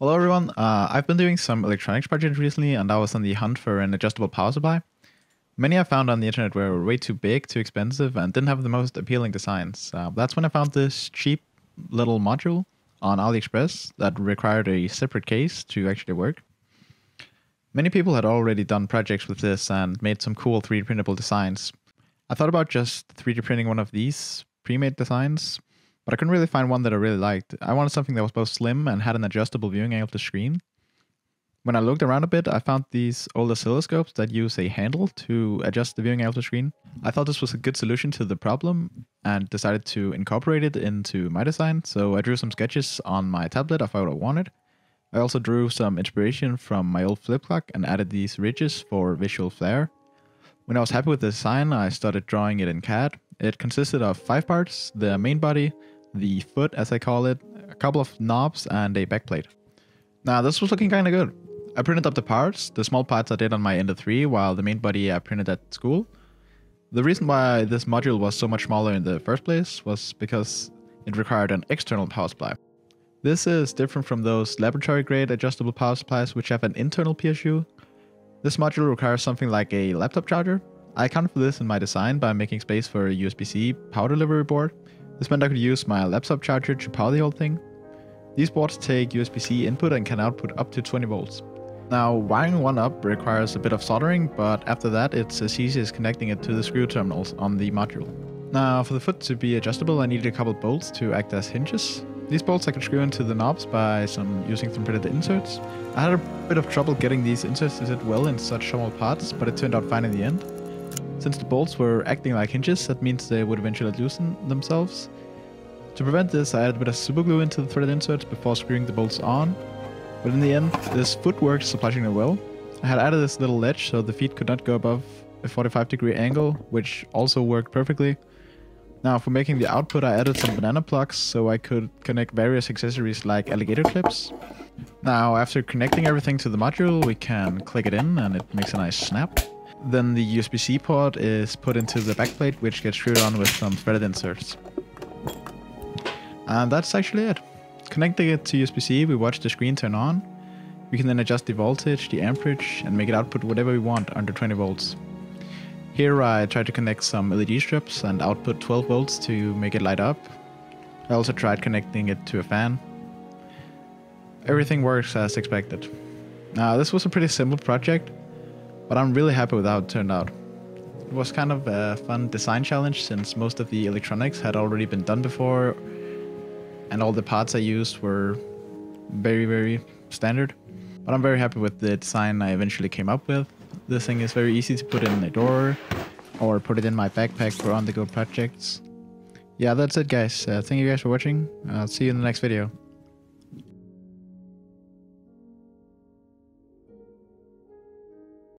Hello everyone, uh, I've been doing some electronics projects recently and I was on the hunt for an adjustable power supply. Many I found on the internet were way too big, too expensive, and didn't have the most appealing designs. Uh, that's when I found this cheap little module on AliExpress that required a separate case to actually work. Many people had already done projects with this and made some cool 3D printable designs. I thought about just 3D printing one of these pre-made designs, but I couldn't really find one that I really liked. I wanted something that was both slim and had an adjustable viewing angle of the screen. When I looked around a bit, I found these old oscilloscopes that use a handle to adjust the viewing angle of the screen. I thought this was a good solution to the problem and decided to incorporate it into my design. So I drew some sketches on my tablet of what I wanted. I also drew some inspiration from my old flip clock and added these ridges for visual flair. When I was happy with the design, I started drawing it in CAD. It consisted of five parts, the main body, the foot as I call it, a couple of knobs, and a backplate. Now this was looking kinda good. I printed up the parts, the small parts I did on my Ender 3, while the main body I printed at school. The reason why this module was so much smaller in the first place was because it required an external power supply. This is different from those laboratory grade adjustable power supplies which have an internal PSU. This module requires something like a laptop charger. I accounted for this in my design by making space for a USB-C power delivery board this meant I could use my laptop charger to power the whole thing. These boards take USB-C input and can output up to 20 volts. Now, wiring one up requires a bit of soldering, but after that it's as easy as connecting it to the screw terminals on the module. Now, for the foot to be adjustable, I needed a couple bolts to act as hinges. These bolts I could screw into the knobs by some using some printed inserts. I had a bit of trouble getting these inserts to sit well in such small parts, but it turned out fine in the end. Since the bolts were acting like hinges, that means they would eventually loosen themselves. To prevent this, I added a bit of superglue into the threaded inserts before screwing the bolts on. But in the end, this foot worked surprisingly well. I had added this little ledge so the feet could not go above a 45 degree angle, which also worked perfectly. Now for making the output I added some banana plugs so I could connect various accessories like alligator clips. Now after connecting everything to the module we can click it in and it makes a nice snap. Then the USB-C port is put into the backplate, which gets screwed on with some threaded inserts. And that's actually it. Connecting it to USB-C, we watch the screen turn on. We can then adjust the voltage, the amperage, and make it output whatever we want under 20 volts. Here I tried to connect some LED strips and output 12 volts to make it light up. I also tried connecting it to a fan. Everything works as expected. Now this was a pretty simple project, but I'm really happy with how it turned out. It was kind of a fun design challenge since most of the electronics had already been done before and all the parts I used were very, very standard. But I'm very happy with the design I eventually came up with. This thing is very easy to put in a door or put it in my backpack for on-the-go projects. Yeah, that's it guys. Uh, thank you guys for watching. I'll see you in the next video.